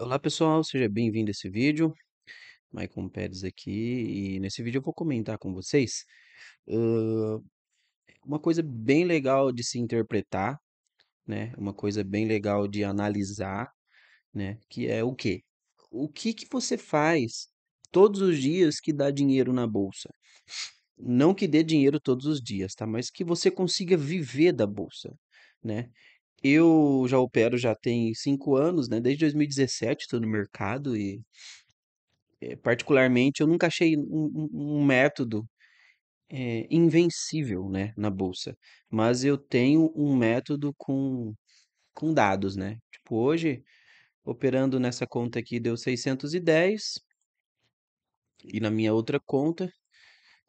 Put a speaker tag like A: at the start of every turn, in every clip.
A: Olá pessoal, seja bem-vindo a esse vídeo. Maicon Pérez aqui e nesse vídeo eu vou comentar com vocês hã, uma coisa bem legal de se interpretar, né? Uma coisa bem legal de analisar, né? Que é o quê? O que que você faz todos os dias que dá dinheiro na bolsa? Não que dê dinheiro todos os dias, tá? Mas que você consiga viver da bolsa, né? Eu já opero já tem 5 anos, né? Desde 2017 estou no mercado e eh, particularmente eu nunca achei um um método, eh, invencível, né, na bolsa, mas eu tenho um método com com dados, né. Tipo, hoje, operando nessa conta aqui deu 610 e na minha outra conta,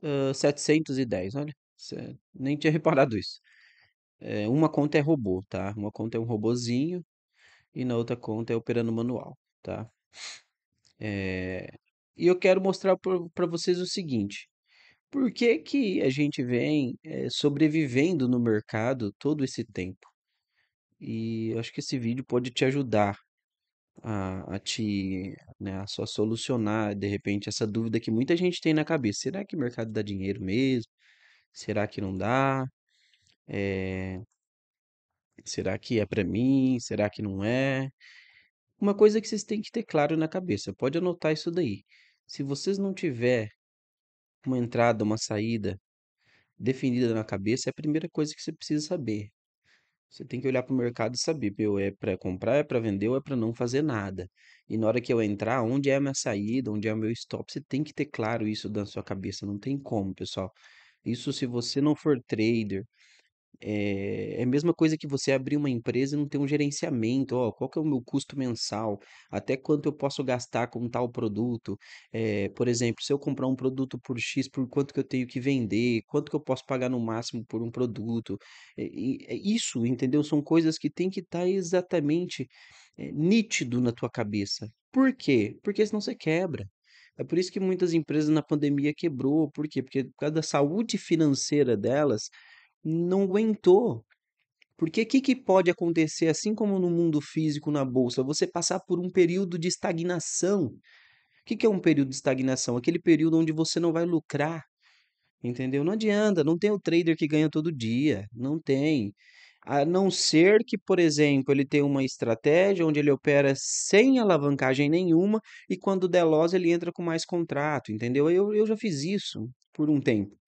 A: hã, 710, olha, nem tinha reparado isso. Eh, uma conta é robô, tá, uma conta é um robozinho e na outra conta é operando manual, tá. Eh, e eu quero mostrar pra vocês o seguinte, por que que a gente vem, eh, sobrevivendo no mercado todo esse tempo? E acho que esse vídeo pode te ajudar a a te né, a só solucionar, de repente, essa dúvida que muita gente tem na cabeça: "Será que o mercado dá dinheiro mesmo? Será que não dá? Eh" "será que é pra mim? Será que não é?". Uma coisa que vocês têm que ter claro na cabeça, pode anotar isso daí, se vocês não tiver uma entrada, uma saída definida na cabeça, é a primeira coisa que você precisa saber. Você tem que olhar para o mercado e saber: "Meu, é pra comprar, é pra vender ou é pra não fazer nada?". E na hora que eu entrar, onde é a minha saída, onde é o meu stop, você tem que ter claro isso da sua cabeça, não tem como, pessoal. Isso se você não for trader, eh, é a mesma coisa que você abrir uma empresa e não ter um gerenciamento: "Ó, qual que é o meu custo mensal? Até quanto eu posso gastar com tal produto?". Eh, por exemplo, se eu comprar um produto por X, por quanto que eu tenho que vender? Quanto que eu posso pagar no máximo por um produto? E e isso, entendeu? São coisas que têm que estar exatamente, eh, nítido na tua cabeça. Por quê? Porque senão você quebra. É por isso que muitas empresas na pandemia quebrou, por quê? Porque por causa da saúde financeira delas, não aguentou. Porque que que pode acontecer, assim como no mundo físico, na bolsa, você passar por um período de estagnação. Que que é um período de estagnação? Aquele período onde você não vai lucrar, entendeu? Não adianta, não tem o trader que ganha todo dia, não tem. A não ser que, por exemplo, ele tenha uma estratégia onde ele opera sem alavancagem nenhuma e quando der loss ele entra com mais contrato, entendeu? Eu eu já fiz isso por um tempo.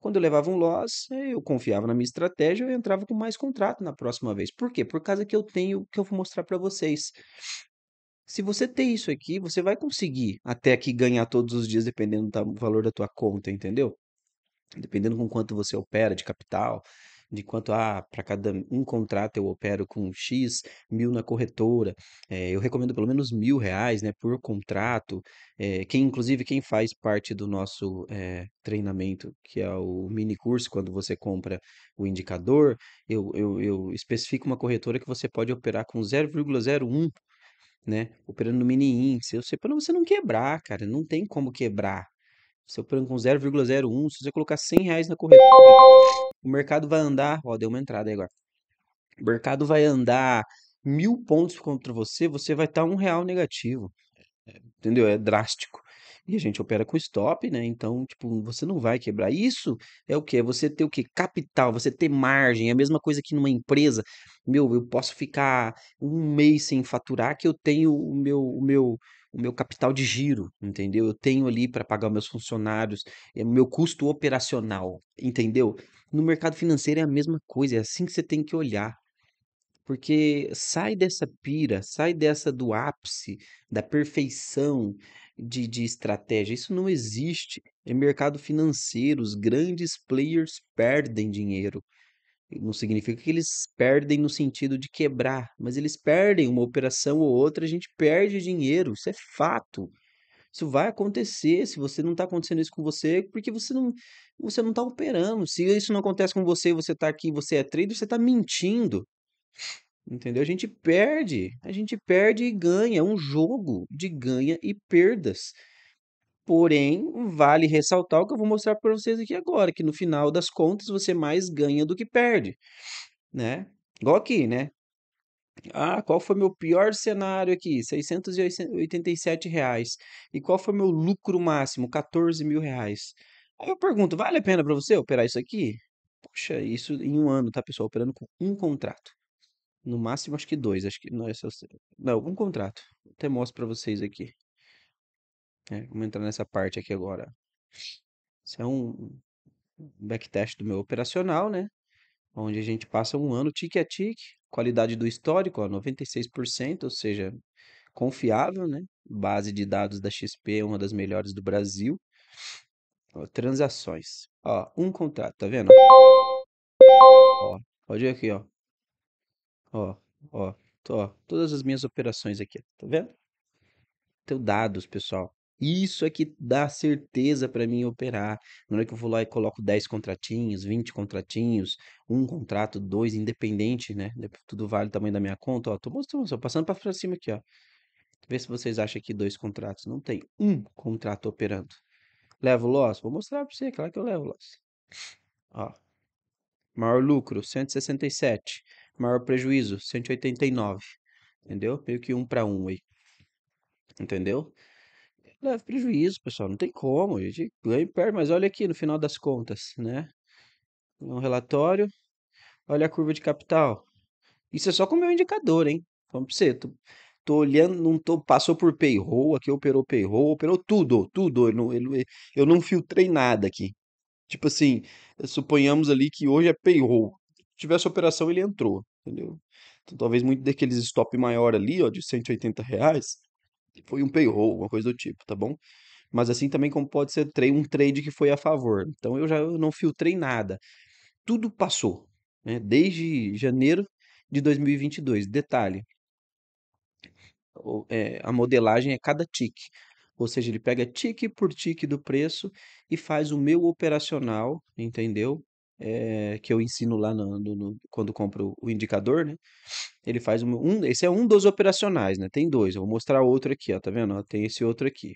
A: Quando eu levava um loss, eu confiava na minha estratégia, eu entrava com mais contrato na próxima vez. Por quê? Por causa que eu tenho que eu vou mostrar pra vocês. Se você tem isso aqui, você vai conseguir até que ganhar todos os dias dependendo do valor da tua conta, entendeu? Dependendo com quanto você opera de capital, de quanto, ah, pra cada um contrato eu opero com X mil na corretora. Eh, eu recomendo pelo menos R$1.000, né, por contrato. Eh, quem inclusive quem faz parte do nosso, eh, treinamento, que é o mini curso, quando você compra o indicador, eu eu eu especifico uma corretora que você pode operar com 0,01, né, operando no mini índice. Eu pra você não quebrar, cara, não tem como quebrar. Você operando com 0,01, se você colocar R$100 na corretora, o mercado vai andar ó, deu uma entrada aí agora. O mercado vai andar 1000 pontos contra você, você vai estar R$1 negativo. Eh, entendeu? É drástico. E a gente opera com stop, né, então, tipo, você não vai quebrar. Isso é o quê? É você ter o quê? Capital, você ter margem, é a mesma coisa que numa empresa. Meu, eu posso ficar 1 mês sem faturar que eu tenho o meu o meu o meu capital de giro, entendeu? Eu tenho ali pra pagar meus funcionários, é o meu custo operacional, entendeu? No mercado financeiro é a mesma coisa, é assim que você tem que olhar. Porque sai dessa pira, sai dessa do ápice, da perfeição de de estratégia, isso não existe. É mercado financeiro, os grandes players perdem dinheiro. Não significa que eles perdem no sentido de quebrar, mas eles perdem uma operação ou outra, a gente perde dinheiro, isso é fato. Isso vai acontecer, se você não tá acontecendo isso com você, porque você não você não tá operando. Se isso não acontece com você e você tá aqui, você é trader, você tá mentindo. Entendeu? A gente perde, a gente perde e ganha, é um jogo de ganha e perdas. Porém, vale ressaltar o que eu vou mostrar pra vocês aqui agora, que no final das contas você mais ganha do que perde, né. Igual aqui, né. Ah, qual foi meu pior cenário aqui? 687 reais. E qual foi meu lucro máximo? 14 mil reais. Aí eu pergunto, vale a pena para você operar isso aqui? Poxa, isso em um ano, tá, pessoal? Operando com um contrato. No máximo, acho que dois. Acho que não, é se- não, um contrato. Até mostro para vocês aqui. É, vamos entrar nessa parte aqui agora. Isso é um backtest do meu operacional, né? Onde a gente passa um ano tique a tique, qualidade do histórico, ó, 96%, ou seja, confiável, né? Base de dados da XP uma das melhores do Brasil. Ó, transações. Ó, um contrato, tá vendo? Ó, pode ver aqui, ó. Ó, ó, tô, ó, todas as minhas operações aqui, tá vendo? Tenho dados, pessoal. Isso é que dá certeza para mim operar. Na hora que eu vou lá e coloco 10 contratinhos, 20 contratinhos, um contrato, dois, independente, né? Tudo vale o tamanho da minha conta. Ó, tô mostrando, só passando para cima aqui, ó. Vê se vocês acham aqui dois contratos. Não tem um contrato operando. Levo loss? Vou mostrar para você, claro que eu levo loss. Ó, maior lucro, 167. Maior prejuízo, 189. Entendeu? Meio que um para um aí. Entendeu? Leva prejuízo, pessoal. Não tem como. A gente ganha e perde, mas olha aqui no final das contas, né? Um relatório, olha a curva de capital. Isso é só com o meu indicador, hein? Vamos pra você. Tô, tô olhando, não tô, passou por payroll, aqui operou payroll, operou tudo, tudo. Eu não, eu, eu não filtrei nada aqui. Tipo assim, suponhamos ali que hoje é payroll. Se tivesse operação, ele entrou, entendeu? Então, talvez muito daqueles stop maior ali, ó, de 180 reais, foi um payroll, alguma coisa do tipo, tá bom? Mas assim também como pode ser um trade que foi a favor. Então eu já não filtrei nada. Tudo passou, né? Desde janeiro de 2022. Detalhe, é, a modelagem é cada tique. Ou seja, ele pega tique por tique do preço e faz o meu operacional, entendeu? É, que eu ensino lá no, no- no- quando compro o indicador, né? Ele faz um, um- esse é um dos operacionais, né? Tem dois. Eu vou mostrar outro aqui, ó. Tá vendo? Tem esse outro aqui.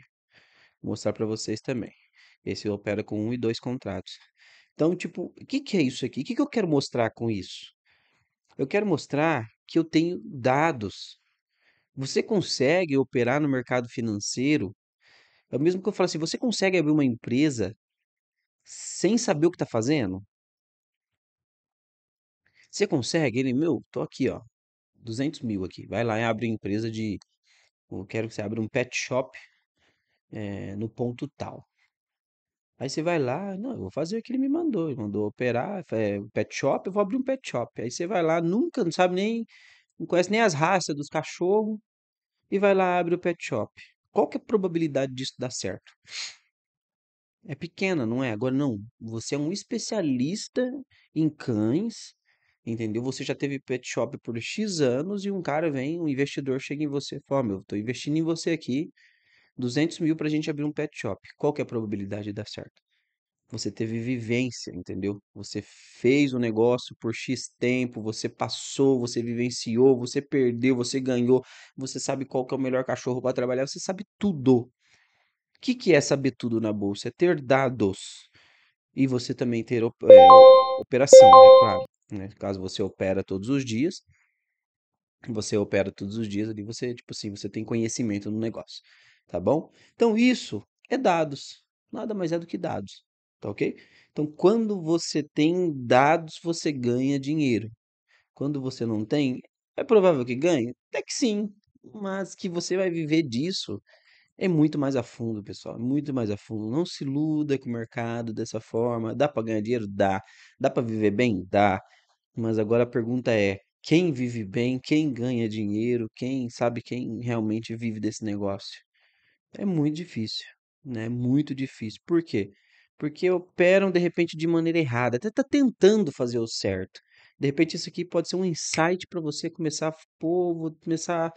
A: Vou mostrar para vocês também. Esse opera com um e dois contratos. Então, tipo, o que que é isso aqui? O que que eu quero mostrar com isso? Eu quero mostrar que eu tenho dados. Você consegue operar no mercado financeiro? É o mesmo que eu falo assim, você consegue abrir uma empresa sem saber o que está fazendo? Você consegue? Ele, meu, tô aqui, ó, 200 mil aqui. Vai lá e abre empresa de, eu quero que você abra um pet shop eh, no ponto tal. Aí você vai lá, não, eu vou fazer o que ele me mandou. Ele mandou operar, é, pet shop, eu vou abrir um pet shop. Aí você vai lá, nunca, não sabe nem, não conhece nem as raças dos cachorros, e vai lá, abre o pet shop. Qual que é a probabilidade disso dar certo? É pequena, não é? Agora não, você é um especialista em cães, entendeu? Você já teve pet shop por X anos e um cara vem, um investidor chega em você e fala, meu, tô investindo em você aqui, 200 mil pra gente abrir um pet shop. Qual que é a probabilidade de dar certo? Você teve vivência, entendeu? Você fez o negócio por X tempo, você passou, você vivenciou, você perdeu, você ganhou, você sabe qual que é o melhor cachorro para trabalhar, você sabe tudo. O que que é saber tudo na bolsa? É ter dados. E você também ter op- é, operação, né? Claro, né? Caso você opera todos os dias, você opera todos os dias ali, você, tipo assim, você tem conhecimento no negócio, tá bom? Então isso é dados, nada mais é do que dados, tá ok? Então quando você tem dados, você ganha dinheiro. Quando você não tem, é provável que ganhe? Até que sim, mas que você vai viver disso é muito mais a fundo, pessoal, é muito mais a fundo. Não se iluda com o mercado dessa forma. Dá para ganhar dinheiro? Dá. Dá para viver bem? Dá. Mas agora a pergunta é: quem vive bem, quem ganha dinheiro, quem sabe quem realmente vive desse negócio? É muito difícil, né? Muito difícil. Por quê? Porque operam de repente de maneira errada, até tá tentando fazer o certo. De repente isso aqui pode ser um insight para você começar a começar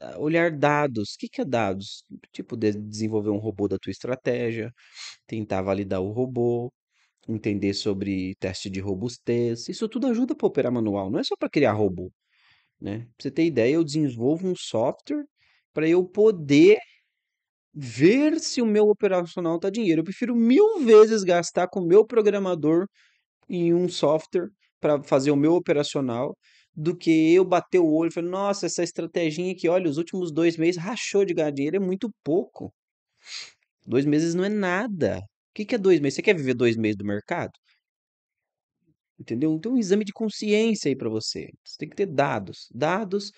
A: a olhar dados. O que que é dados? Tipo, de- desenvolver um robô da tua estratégia, tentar validar o robô, entender sobre teste de robustez. Isso tudo ajuda para operar manual, não é só para criar robô, né? Você ter ideia, eu desenvolvo um software para eu poder ver se o meu operacional está dinheiro. Eu prefiro mil vezes gastar com o meu programador em um software para fazer o meu operacional do que eu bater o olho e falar, nossa, essa estratégia aqui, olha, os últimos dois meses rachou de ganhar dinheiro, é muito pouco. Dois meses não é nada. O que, que é dois meses? Você quer viver dois meses do mercado? Entendeu? Então, um exame de consciência aí para você. Você tem que ter dados. Dados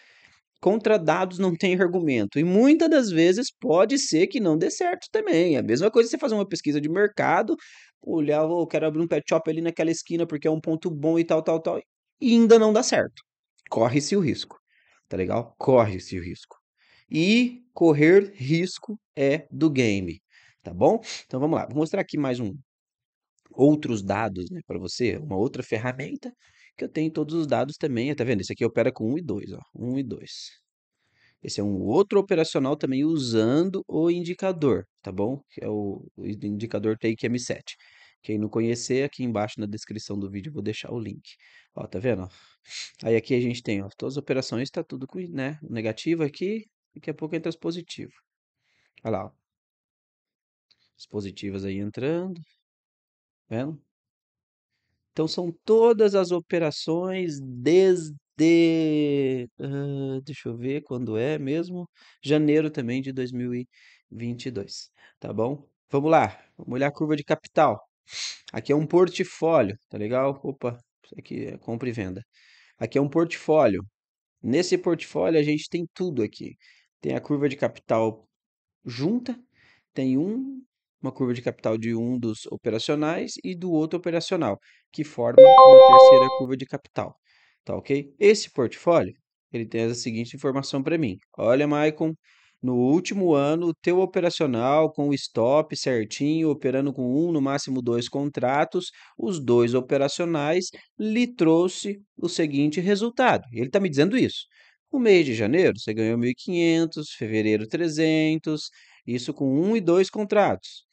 A: contra dados não tem argumento. E muitas das vezes pode ser que não dê certo também. É a mesma coisa você fazer uma pesquisa de mercado, olhar, oh, quero abrir um pet shop ali naquela esquina porque é um ponto bom e tal, tal, tal, e ainda não dá certo. Corre-se o risco. Tá legal? Corre-se o risco. E correr risco é do game. Tá bom? Então vamos lá. Vou mostrar aqui mais um outros dados né, para você, uma outra ferramenta que eu tenho todos os dados também. Tá vendo? Esse aqui opera com 1 e 2, ó. 1 e 2. Esse é um outro operacional também usando o indicador, tá bom? Que é o, indicador Take M7. Quem não conhecer, aqui embaixo na descrição do vídeo eu vou deixar o link. Ó, tá vendo? Aí aqui a gente tem, ó, todas as operações, tá tudo com, né, negativo aqui, daqui a pouco entra as positivas. Olha lá, ó. As positivas aí entrando, vendo? Então são todas as operações desde, uh, deixa eu ver quando é mesmo, janeiro também de 2022, tá bom? Vamos lá, vamos olhar a curva de capital. Aqui é um portfólio, tá legal? Opa, aqui é compra e venda. Aqui é um portfólio. Nesse portfólio a gente tem tudo aqui. Tem a curva de capital junta, tem um, uma curva de capital de um dos operacionais e do outro operacional, que forma uma terceira curva de capital. Tá ok? Esse portfólio, ele tem a seguinte informação para mim. Olha, Maicon, no último ano, o teu operacional com o stop certinho, operando com um, no máximo dois contratos, os dois operacionais lhe trouxe o seguinte resultado. Ele está me dizendo isso. O mês de janeiro, você ganhou 1.500, fevereiro 300, isso com um e dois contratos.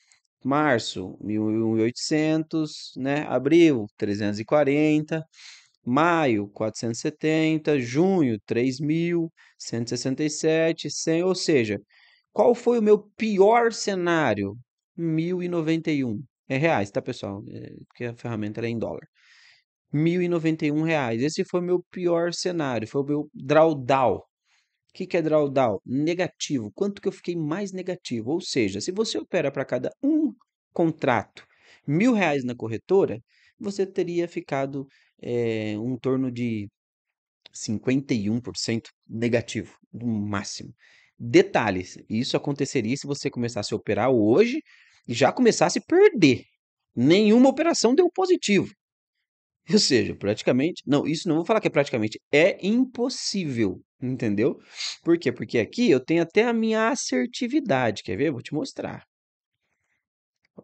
A: Março, 1.800, né? Abril, 340 maio 470, junho 3.167, 100, ou seja, qual foi o meu pior cenário? 1.091 é reais, tá pessoal? É, porque a ferramenta era em dólar. 1.091 reais. Esse foi o meu pior cenário, foi o meu drawdown. O que, que é drawdown? Negativo. Quanto que eu fiquei mais negativo? Ou seja, se você opera para cada um contrato mil reais na corretora, você teria ficado é, um torno de 51% negativo, no máximo. Detalhes, isso aconteceria se você começasse a operar hoje e já começasse a perder. Nenhuma operação deu positivo. Ou seja, praticamente, não, isso não vou falar que é praticamente, é impossível, entendeu? Por quê? Porque aqui eu tenho até a minha assertividade, quer ver? Vou te mostrar.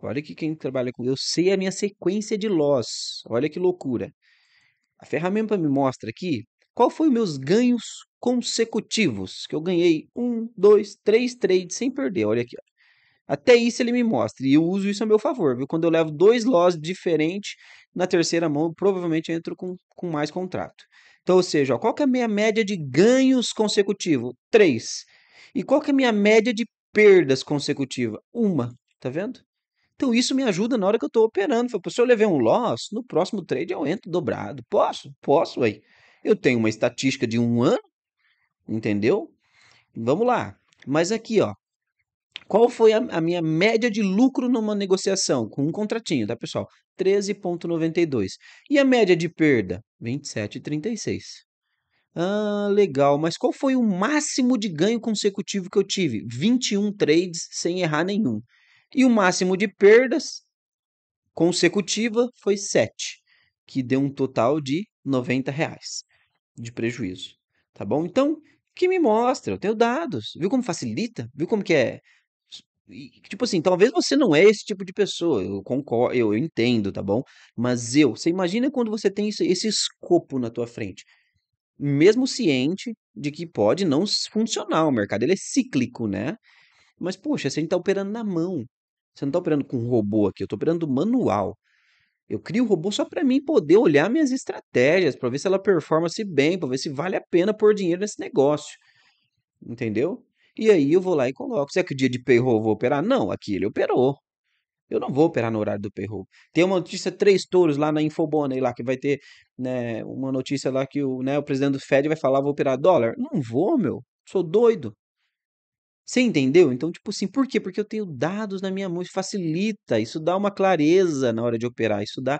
A: Olha que quem trabalha com eu sei a minha sequência de loss. Olha que loucura. A ferramenta me mostra aqui qual foi os meus ganhos consecutivos, que eu ganhei um, dois, três trades sem perder. Olha aqui. Ó. Até isso ele me mostra. E eu uso isso a meu favor. Viu? Quando eu levo dois loss diferentes, na terceira mão, eu provavelmente entro com, com mais contrato. Então, ou seja, ó, qual que é a minha média de ganhos consecutivos? Três. E qual que é a minha média de perdas consecutiva? Uma. Tá vendo? Então isso me ajuda na hora que eu estou operando. Se eu levei um loss, no próximo trade eu entro dobrado. Posso? Posso, aí. Eu tenho uma estatística de um ano, entendeu? Vamos lá. Mas aqui, ó. Qual foi a, a minha média de lucro numa negociação com um contratinho, tá, pessoal? 13,92. E a média de perda? 27,36. Ah, legal. Mas qual foi o máximo de ganho consecutivo que eu tive? 21 trades sem errar nenhum. E o máximo de perdas consecutiva foi 7, que deu um total de 90 reais de prejuízo. Tá bom? Então, que me mostra, eu tenho dados. Viu como facilita? Viu como que é? Tipo assim, talvez você não é esse tipo de pessoa, eu concordo, eu, eu entendo, tá bom? Mas eu, você imagina quando você tem esse, esse escopo na tua frente, mesmo ciente de que pode não funcionar, o mercado ele é cíclico, né? Mas, poxa, você está operando na mão, você não está operando com um robô aqui, eu estou operando manual. Eu crio o robô só para mim poder olhar minhas estratégias, para ver se ela performa-se bem, para ver se vale a pena pôr dinheiro nesse negócio. Entendeu? E aí eu vou lá e coloco. Será que o dia de payroll eu vou operar? Não, aqui ele operou. Eu não vou operar no horário do payroll. Tem uma notícia três touros lá na Infobona lá que vai ter, né, uma notícia lá que o, né, o presidente do Fed vai falar vou operar dólar. Não vou, meu. Sou doido. Você entendeu? Então, tipo assim, por quê? Porque eu tenho dados na minha mão, isso facilita, isso dá uma clareza na hora de operar, isso dá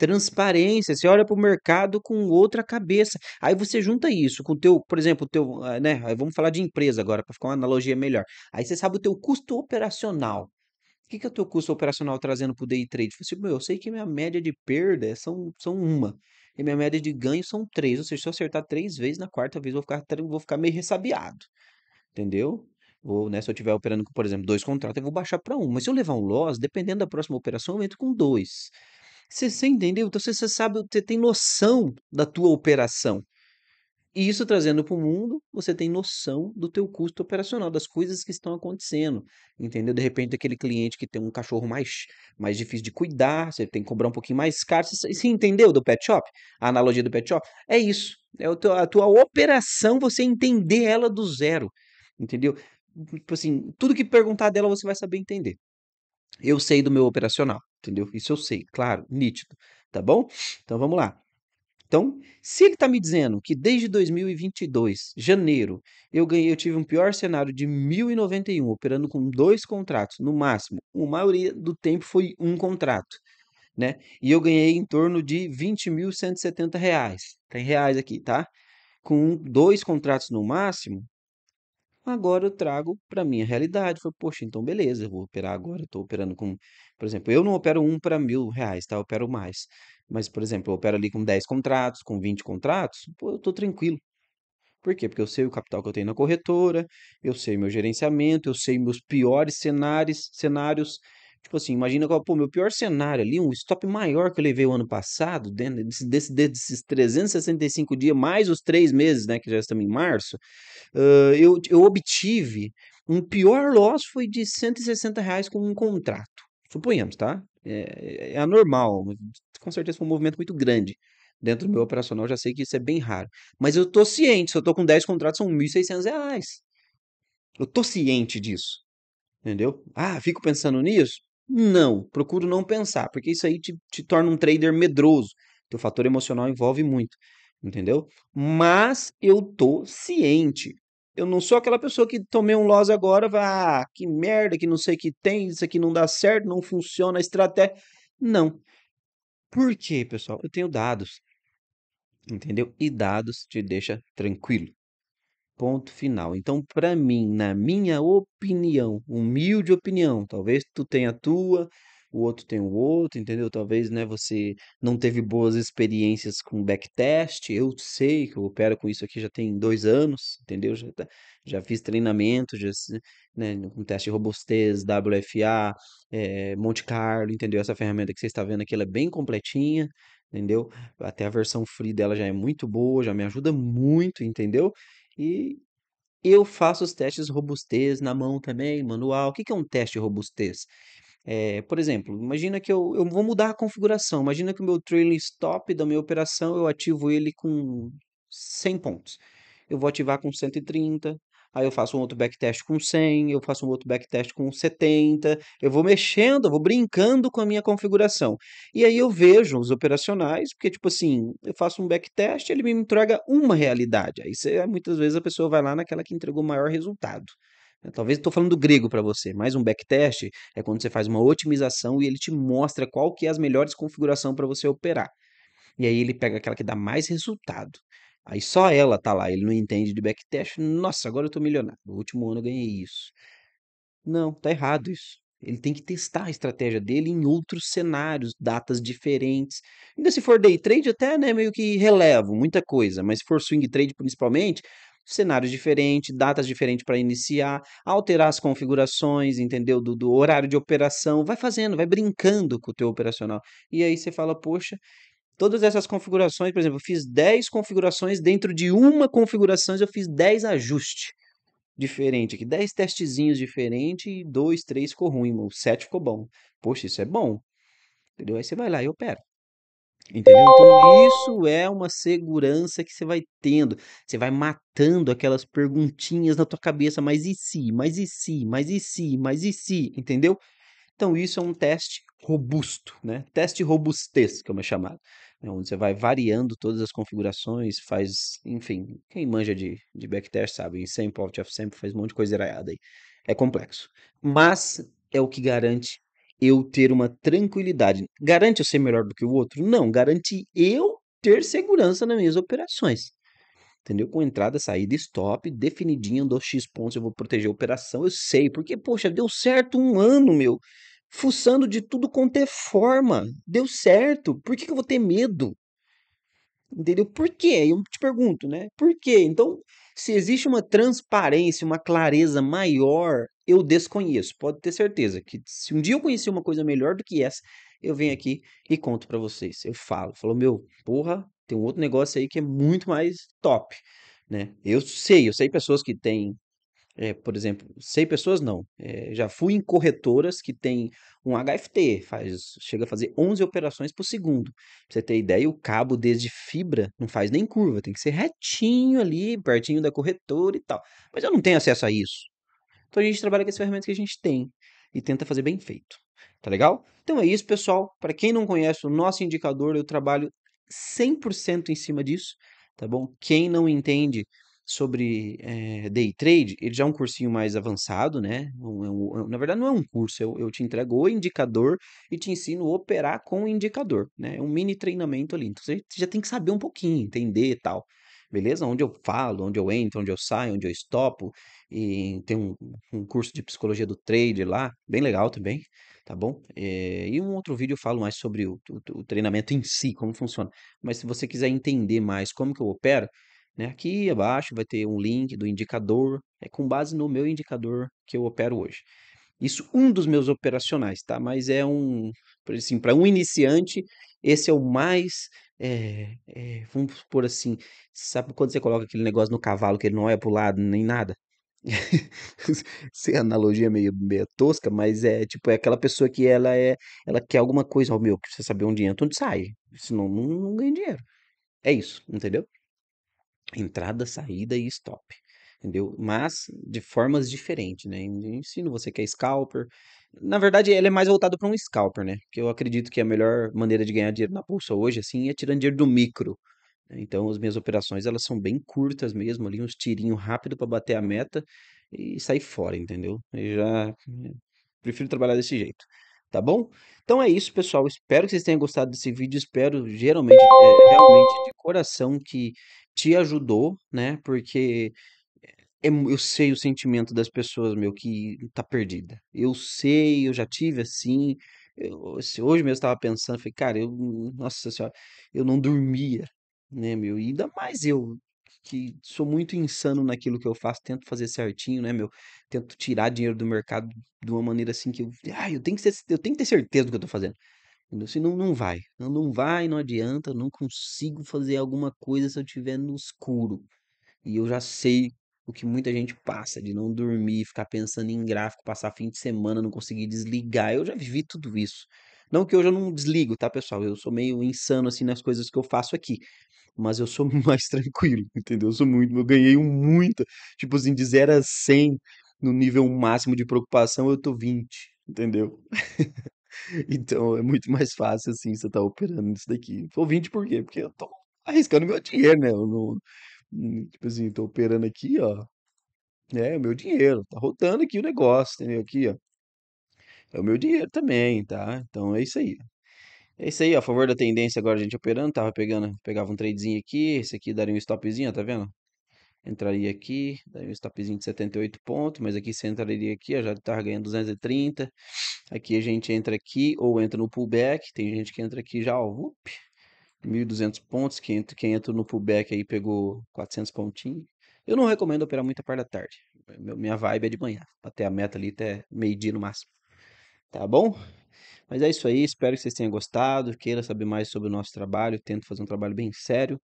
A: transparência. Você olha para o mercado com outra cabeça. Aí você junta isso com o teu, por exemplo, teu, ah, né? Vamos falar de empresa agora para ficar uma analogia melhor. Aí você sabe o teu custo operacional. O que, que é o teu custo operacional trazendo para o day trade? Você, meu, eu sei que minha média de perda são, são uma. E minha média de ganho são três. Ou seja, se eu acertar três vezes, na quarta vez eu vou ficar, vou ficar meio ressabiado. Entendeu? Vou, né, se eu estiver operando com, por exemplo, dois contratos, eu vou baixar para um. Mas se eu levar um loss, dependendo da próxima operação, eu entro com dois. Você, você entendeu? Então você, você sabe, você tem noção da tua operação. E isso trazendo para o mundo, você tem noção do teu custo operacional, das coisas que estão acontecendo, entendeu? De repente, aquele cliente que tem um cachorro mais, mais difícil de cuidar, você tem que cobrar um pouquinho mais caro. Você, você entendeu do pet shop? A analogia do pet shop? É isso. É a tua, a tua operação, você entender ela do zero, entendeu? Tipo assim, tudo que perguntar dela você vai saber entender. Eu sei do meu operacional, entendeu? Isso eu sei, claro, nítido, tá bom? Então vamos lá. Então, se ele está me dizendo que desde 2022, janeiro, eu ganhei, eu tive um pior cenário de 1.091, operando com dois contratos, no máximo, a maioria do tempo foi um contrato, né? E eu ganhei em torno de 20.170 reais. Tem reais aqui, tá? Com dois contratos no máximo, Agora eu trago para minha realidade. Falei, poxa, então beleza, eu vou operar agora. Estou operando com, por exemplo, eu não opero um para mil reais, tá? Eu opero mais. Mas, por exemplo, eu opero ali com 10 contratos, com 20 contratos, pô, eu estou tranquilo. Por quê? Porque eu sei o capital que eu tenho na corretora, eu sei meu gerenciamento, eu sei meus piores cenários, cenários Tipo assim, imagina qual, pô, meu pior cenário ali, um stop maior que eu levei o ano passado, dentro desse, desse, desses 365 dias, mais os três meses, né, que já estamos em março, uh, eu, eu obtive um pior loss foi de 160 reais com um contrato. Suponhamos, tá? É, é anormal, com certeza foi um movimento muito grande. Dentro do meu operacional, já sei que isso é bem raro. Mas eu tô ciente, se eu tô com 10 contratos, são 1.600 reais. Eu tô ciente disso. Entendeu? Ah, fico pensando nisso? Não, procuro não pensar, porque isso aí te, te torna um trader medroso. Teu fator emocional envolve muito, entendeu? Mas eu tô ciente. Eu não sou aquela pessoa que tomei um loss agora, vai, ah, que merda, que não sei o que tem, isso aqui não dá certo, não funciona a estratégia. Não. Por quê, pessoal? Eu tenho dados. Entendeu? E dados te deixa tranquilo. Ponto final. Então, para mim, na minha opinião, humilde opinião, talvez tu tenha a tua, o outro tem o outro, entendeu? Talvez, né, você não teve boas experiências com backtest. Eu sei que eu opero com isso aqui já tem dois anos, entendeu? Já, tá, já fiz treinamento, já, né, com teste de robustez, WFA, é, Monte Carlo, entendeu? Essa ferramenta que você está vendo aqui, ela é bem completinha, entendeu? Até a versão free dela já é muito boa, já me ajuda muito, entendeu? E eu faço os testes robustez na mão também, manual. O que é um teste robustez? É, por exemplo, imagina que eu, eu vou mudar a configuração. Imagina que o meu trailing stop da minha operação eu ativo ele com 100 pontos. Eu vou ativar com 130, aí eu faço um outro backtest com 100, eu faço um outro backtest com 70, eu vou mexendo, eu vou brincando com a minha configuração. E aí eu vejo os operacionais, porque tipo assim, eu faço um backtest, ele me entrega uma realidade. Aí você, muitas vezes a pessoa vai lá naquela que entregou o maior resultado. Talvez estou falando do grego para você, mas um backtest é quando você faz uma otimização e ele te mostra qual que é as melhores configuração para você operar. E aí ele pega aquela que dá mais resultado. Aí só ela tá lá, ele não entende de backtest. Nossa, agora eu tô milionário. No último ano eu ganhei isso. Não, tá errado isso. Ele tem que testar a estratégia dele em outros cenários, datas diferentes. Ainda se for day trade, até né, meio que relevo muita coisa, mas se for swing trade principalmente, cenários diferentes, datas diferentes para iniciar, alterar as configurações, entendeu? Do, do, horário de operação, vai fazendo, vai brincando com o teu operacional. E aí você fala, poxa, todas essas configurações, por exemplo, eu fiz 10 configurações, dentro de uma configuração eu fiz 10 ajustes diferentes aqui, 10 testezinhos diferentes e 2, 3 ficou ruim, o 7 ficou bom. Poxa, isso é bom. Entendeu? Aí você vai lá e opera. Entendeu? Então, isso é uma segurança que você vai tendo. Você vai matando aquelas perguntinhas na tua cabeça, mas e se? Mas e se? Mas e se? Mas e se? Entendeu? Então, isso é um teste robusto, né? Teste robustez, como é chamado. Né? Onde você vai variando todas as configurações, faz, enfim, quem manja de, de sabe, em sample, out of sample, faz um monte de coisa errada aí. É complexo. Mas é o que garante eu ter uma tranquilidade. Garante eu ser melhor do que o outro? Não, garante eu ter segurança nas minhas operações. Entendeu? Com entrada, saída, stop, definidinho, dou X pontos, eu vou proteger a operação, eu sei, porque, poxa, deu certo um ano, meu, fuçando de tudo quanto é forma, deu certo, por que que eu vou ter medo? Entendeu? Por quê? Eu te pergunto, né? Por quê? Então, se existe uma transparência, uma clareza maior, eu desconheço. Pode ter certeza que se um dia eu conhecer uma coisa melhor do que essa, eu venho aqui e conto pra vocês. Eu falo, falo, meu, porra, tem um outro negócio aí que é muito mais top, né? Eu sei, eu sei pessoas que têm é, por exemplo, sei pessoas não. É, já fui em corretoras que tem um HFT, faz, chega a fazer 11 operações por segundo. Pra você ter ideia, o cabo desde fibra não faz nem curva, tem que ser retinho ali, pertinho da corretora e tal. Mas eu não tenho acesso a isso. Então a gente trabalha com as ferramentas que a gente tem e tenta fazer bem feito. Tá legal? Então é isso, pessoal. Para quem não conhece o nosso indicador, eu trabalho 100% em cima disso, tá bom? Quem não entende sobre eh, day trade, ele já é um cursinho mais avançado, né? Um- é um- na verdade, não é um curso, eu, eu te entrego o indicador e te ensino a operar com o indicador, né? É um mini treinamento ali. Então você já tem que saber um pouquinho, entender e tal. Beleza? Onde eu falo, onde eu entro, onde eu saio, onde eu estopo. E tem um, um curso de psicologia do trade lá, bem legal também, tá bom? Eh, e um outro vídeo eu falo mais sobre o, o- o treinamento em si, como funciona. Mas se você quiser entender mais como que eu opero, né? Aqui abaixo vai ter um link do indicador, é com base no meu indicador que eu opero hoje. Isso um dos meus operacionais, tá? Mas é um, por assim, para um iniciante, esse é o mais, eh eh, vamos supor assim, sabe quando você coloca aquele negócio no cavalo que ele não olha para o lado nem nada? Sei, analogia meio, meio tosca, mas é tipo, é aquela pessoa que ela é, ela quer alguma coisa, ó, meu, que precisa saber onde entra, onde sai, senão não, não ganha dinheiro. É isso, entendeu? Entrada, saída e stop, entendeu? Mas de formas diferentes, né? Ensino você que é scalper. Na verdade, ele é mais voltado para um scalper, né? Porque eu acredito que a melhor maneira de ganhar dinheiro na bolsa hoje, assim, é tirando dinheiro do micro. né? Então, as minhas operações, elas são bem curtas mesmo, ali uns tirinhos rápido para bater a meta e sair fora, entendeu? Eu já eh, prefiro trabalhar desse jeito, tá bom? Então é isso, pessoal. Espero que vocês tenham gostado desse vídeo. Espero geralmente, é, realmente de coração que te ajudou, né? Porque é mu eu sei o sentimento das pessoas, meu, que tá perdida. Eu sei, eu já tive assim. Eu, hoje mesmo eu estava pensando, falei, cara, eu, nossa senhora, eu não dormia, né, meu? E ainda mais eu, que sou muito insano naquilo que eu faço, tento fazer certinho, né, meu? Tento tirar dinheiro do mercado de uma maneira assim que eu, ah, eu tenho que ser, eu tenho que ter certeza do que eu tô fazendo. Entendeu? Senão não vai. Não, não vai, não adianta, não consigo fazer alguma coisa se eu estiver no escuro. E eu já sei o que muita gente passa, de não dormir, ficar pensando em gráfico, passar fim de semana, não conseguir desligar. Eu já vivi tudo isso. Não que hoje eu não desligo, tá, pessoal? Eu sou meio insano assim nas coisas que eu faço aqui. Mas eu sou mais tranquilo, entendeu? Eu sou muito, eu ganhei um muita, tipo assim, de 0 a 100 no nível máximo de preocupação, eu tô 20, entendeu? Então é muito mais fácil assim você tá operando isso daqui. Tô 20 por quê? Porque eu tô arriscando meu dinheiro, né? Eu não, Hum, tipo assim, tô operando aqui, ó. É, o meu dinheiro. Tá rodando aqui o negócio, entendeu? Aqui, ó. É o meu dinheiro também, tá? Então é isso aí. É isso aí, a favor da tendência agora a gente operando. Tava pegando, pegava um tradezinho aqui. Esse aqui daria um stopzinho, tá vendo? Entraria aqui, daria um stopzinho de 78 pontos. Mas aqui você entraria aqui, ó, já tava ganhando 230. Aqui a gente entra aqui ou entra no pullback. Tem gente que entra aqui já, ó. Up, 1.200 pontos. Quem entra, quem entra no pullback aí pegou 400 pontinhos. Eu não recomendo operar muita parte da tarde. Minha vibe é de manhã. Até a meta ali até meio-dia no máximo. Tá bom? Mas é isso aí. Espero que vocês tenham gostado. Queira saber mais sobre o nosso trabalho. Tento fazer um trabalho bem sério.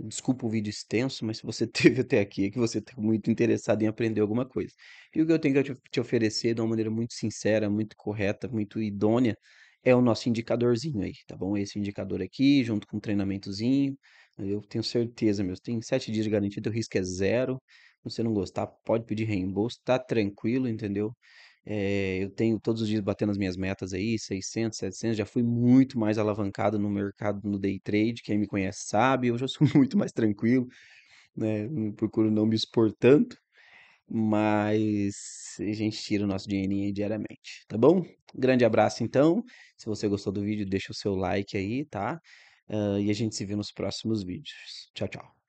A: Desculpa o vídeo extenso, mas se você teve até aqui, é que você está muito interessado em aprender alguma coisa. E o que eu tenho que te oferecer de uma maneira muito sincera, muito correta, muito idônea, é o nosso indicadorzinho aí, tá bom? Esse indicador aqui, junto com um treinamentozinho. Eu tenho certeza, meu, tem sete dias de garantia, o risco é zero. Se você não gostar, pode pedir reembolso, tá tranquilo, entendeu? Eh, eu tenho todos os dias batendo as minhas metas aí, 600, 700, já fui muito mais alavancado no mercado no day trade, quem me conhece sabe, hoje eu sou muito mais tranquilo, né, procuro não me expor tanto, mas a gente tira o nosso dinheirinho diariamente, tá bom? Grande abraço então, se você gostou do vídeo deixa o seu like aí, tá? Hã, e a gente se vê nos próximos vídeos. Tchau, tchau.